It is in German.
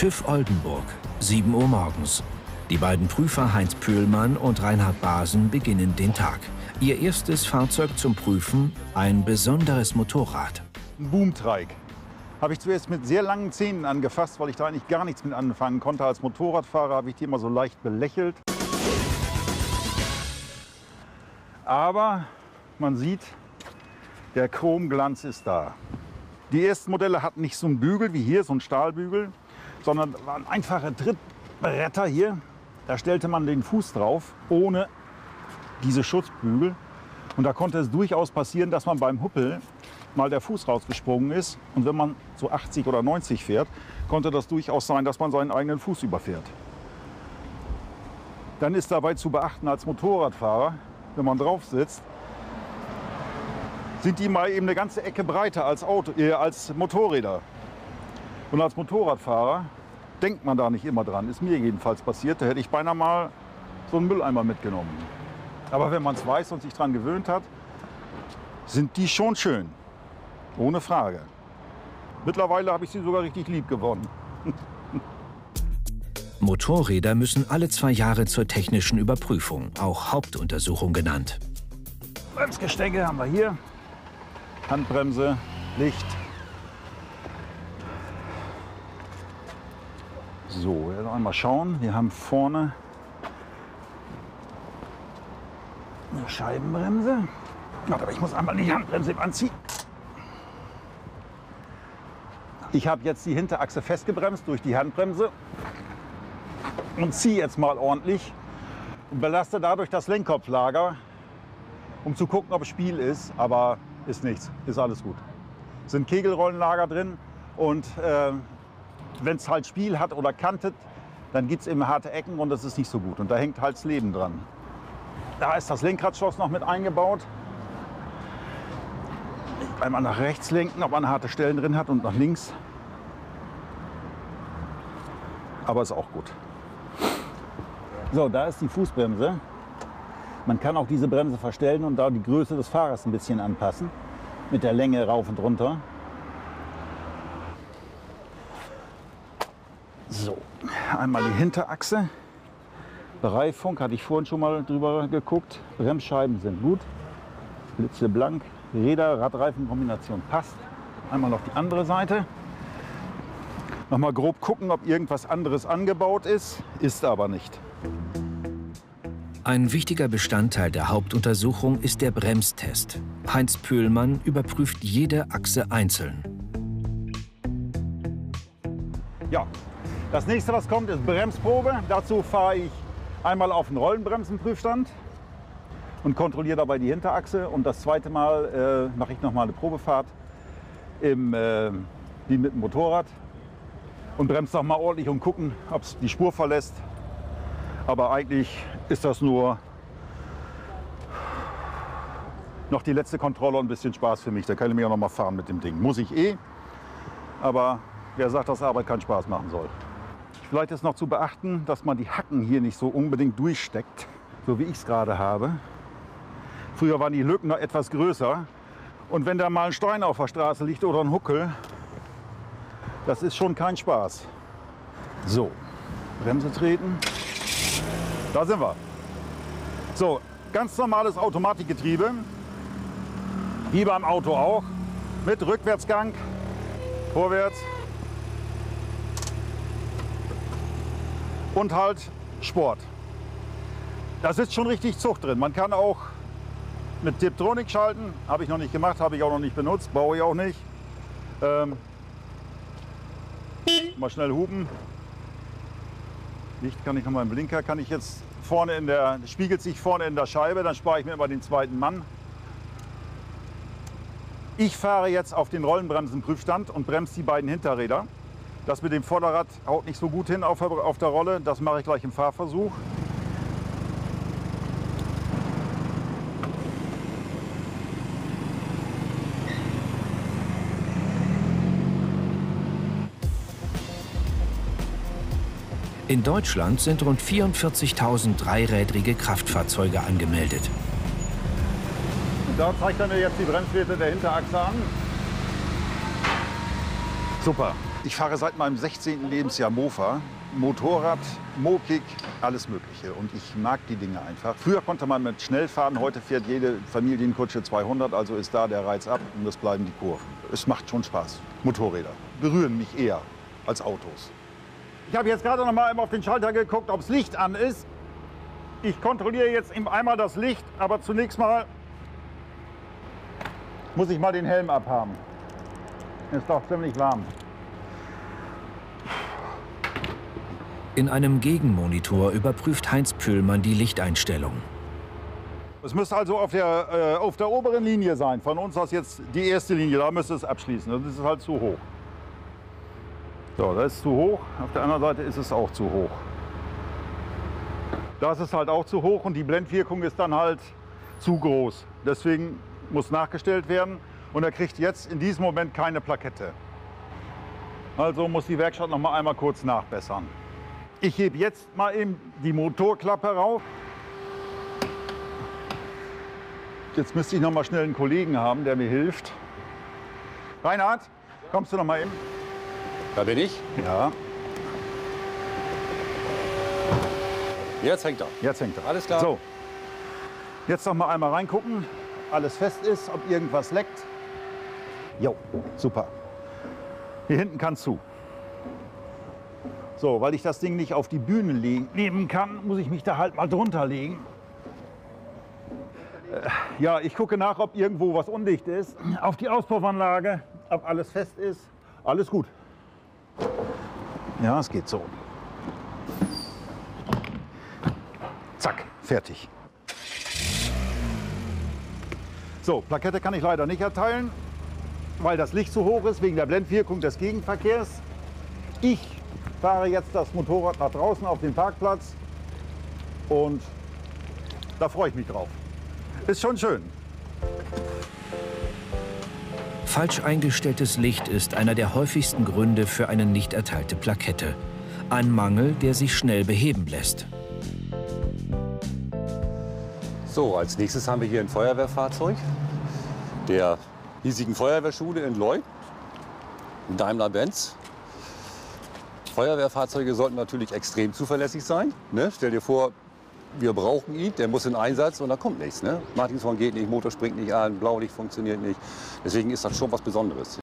TÜV Oldenburg, 7 Uhr morgens. Die beiden Prüfer Heinz Pöhlmann und Reinhard Basen beginnen den Tag. Ihr erstes Fahrzeug zum Prüfen, ein besonderes Motorrad. Ein Boomtrike. Habe ich zuerst mit sehr langen Zähnen angefasst, weil ich da eigentlich gar nichts mit anfangen konnte. Als Motorradfahrer habe ich die immer so leicht belächelt. Aber man sieht, der Chromglanz ist da. Die ersten Modelle hatten nicht so einen Bügel wie hier, so einen Stahlbügel, sondern waren einfache Trittbretter hier. Da stellte man den Fuß drauf, ohne diese Schutzbügel. Und da konnte es durchaus passieren, dass man beim Huppel mal der Fuß rausgesprungen ist. Und wenn man so 80 oder 90 fährt, konnte das durchaus sein, dass man seinen eigenen Fuß überfährt. Dann ist dabei zu beachten als Motorradfahrer, wenn man drauf sitzt, sind die mal eben eine ganze Ecke breiter als, Auto, äh, als Motorräder. Und als Motorradfahrer denkt man da nicht immer dran. Ist mir jedenfalls passiert. Da hätte ich beinahe mal so einen Mülleimer mitgenommen. Aber wenn man es weiß und sich daran gewöhnt hat, sind die schon schön. Ohne Frage. Mittlerweile habe ich sie sogar richtig lieb gewonnen. Motorräder müssen alle zwei Jahre zur technischen Überprüfung, auch Hauptuntersuchung genannt. Bremsgestänge haben wir hier. Handbremse, Licht. So, werden einmal schauen. Wir haben vorne eine Scheibenbremse. Aber ich muss einmal die Handbremse anziehen. Ich habe jetzt die Hinterachse festgebremst durch die Handbremse und ziehe jetzt mal ordentlich und belaste dadurch das Lenkkopflager, um zu gucken, ob Spiel ist. Aber ist nichts, ist alles gut. Es sind Kegelrollenlager drin und äh, wenn es halt Spiel hat oder kantet, dann gibt es eben harte Ecken und das ist nicht so gut. Und da hängt halt das Leben dran. Da ist das Lenkradschloss noch mit eingebaut. Einmal nach rechts lenken, ob man harte Stellen drin hat und nach links. Aber ist auch gut. So, da ist die Fußbremse. Man kann auch diese Bremse verstellen und da die Größe des Fahrers ein bisschen anpassen. Mit der Länge rauf und runter. So, einmal die Hinterachse. Bereifung hatte ich vorhin schon mal drüber geguckt. Bremsscheiben sind gut. Blitze blank. Räder, Radreifenkombination passt. Einmal noch die andere Seite. Nochmal grob gucken, ob irgendwas anderes angebaut ist. Ist aber nicht. Ein wichtiger Bestandteil der Hauptuntersuchung ist der Bremstest. Heinz Pöhlmann überprüft jede Achse einzeln. Ja, das nächste, was kommt, ist Bremsprobe. Dazu fahre ich einmal auf den Rollenbremsenprüfstand und kontrolliere dabei die Hinterachse. Und das zweite Mal äh, mache ich noch mal eine Probefahrt im, äh, wie mit dem Motorrad und bremse noch mal ordentlich und gucken, ob es die Spur verlässt. Aber eigentlich ist das nur noch die letzte Kontrolle und ein bisschen Spaß für mich. Da kann ich mir auch noch mal fahren mit dem Ding. Muss ich eh, aber wer sagt, dass Arbeit keinen Spaß machen soll. Vielleicht ist noch zu beachten, dass man die Hacken hier nicht so unbedingt durchsteckt, so wie ich es gerade habe. Früher waren die Lücken noch etwas größer. Und wenn da mal ein Stein auf der Straße liegt oder ein Huckel, das ist schon kein Spaß. So, Bremse treten. Da sind wir. So, ganz normales Automatikgetriebe. Wie beim Auto auch. Mit Rückwärtsgang, vorwärts. Und halt Sport. Da sitzt schon richtig Zucht drin. Man kann auch mit Tiptronic schalten. Habe ich noch nicht gemacht, habe ich auch noch nicht benutzt, baue ich auch nicht. Ähm, mal schnell hupen. Licht kann ich noch mal im Blinker, kann ich jetzt vorne in der, spiegelt sich vorne in der Scheibe, dann spare ich mir immer den zweiten Mann. Ich fahre jetzt auf den Rollenbremsenprüfstand und bremse die beiden Hinterräder. Das mit dem Vorderrad haut nicht so gut hin auf, auf der Rolle, das mache ich gleich im Fahrversuch. In Deutschland sind rund 44.000 dreirädrige Kraftfahrzeuge angemeldet. Da zeigt er mir jetzt die Bremswerte der Hinterachse an. Super. Ich fahre seit meinem 16. Lebensjahr Mofa. Motorrad, Mopik, alles Mögliche. Und ich mag die Dinge einfach. Früher konnte man mit schnell fahren, heute fährt jede Familienkutsche 200, also ist da der Reiz ab und es bleiben die Kurven. Es macht schon Spaß. Motorräder berühren mich eher als Autos. Ich habe jetzt gerade noch mal auf den Schalter geguckt, ob das Licht an ist. Ich kontrolliere jetzt einmal das Licht, aber zunächst mal muss ich mal den Helm abhaben. Ist doch ziemlich warm. In einem Gegenmonitor überprüft Heinz Pühlmann die Lichteinstellung. Es müsste also auf der, äh, auf der oberen Linie sein. Von uns aus jetzt die erste Linie, da müsste es abschließen. Das ist halt zu hoch. So, das ist zu hoch. Auf der anderen Seite ist es auch zu hoch. Da ist halt auch zu hoch und die Blendwirkung ist dann halt zu groß. Deswegen muss nachgestellt werden und er kriegt jetzt in diesem Moment keine Plakette. Also muss die Werkstatt noch mal einmal kurz nachbessern. Ich hebe jetzt mal eben die Motorklappe rauf. Jetzt müsste ich noch mal schnell einen Kollegen haben, der mir hilft. Reinhard, kommst du noch mal eben? Da bin ich. Ja, Jetzt hängt er. jetzt hängt er. Alles klar. So, jetzt noch mal einmal reingucken, alles fest ist, ob irgendwas leckt. Jo, super. Hier hinten kann zu. So, weil ich das Ding nicht auf die Bühne nehmen kann, muss ich mich da halt mal drunter legen. Äh, Ja, ich gucke nach, ob irgendwo was undicht ist. Auf die Auspuffanlage, ob alles fest ist. Alles gut. Ja, es geht so. Zack, fertig. So, Plakette kann ich leider nicht erteilen, weil das Licht zu hoch ist, wegen der Blendwirkung des Gegenverkehrs. Ich fahre jetzt das Motorrad nach draußen auf den Parkplatz und da freue ich mich drauf. Ist schon schön. Falsch eingestelltes Licht ist einer der häufigsten Gründe für eine nicht erteilte Plakette. Ein Mangel, der sich schnell beheben lässt. So, als nächstes haben wir hier ein Feuerwehrfahrzeug der hiesigen Feuerwehrschule in Leu, ein Daimler-Benz. Feuerwehrfahrzeuge sollten natürlich extrem zuverlässig sein. Ne? Stell dir vor, wir brauchen ihn, der muss in Einsatz und da kommt nichts. Ne? Martinshorn geht nicht, Motor springt nicht an, Blaulicht funktioniert nicht. Deswegen ist das schon was Besonderes.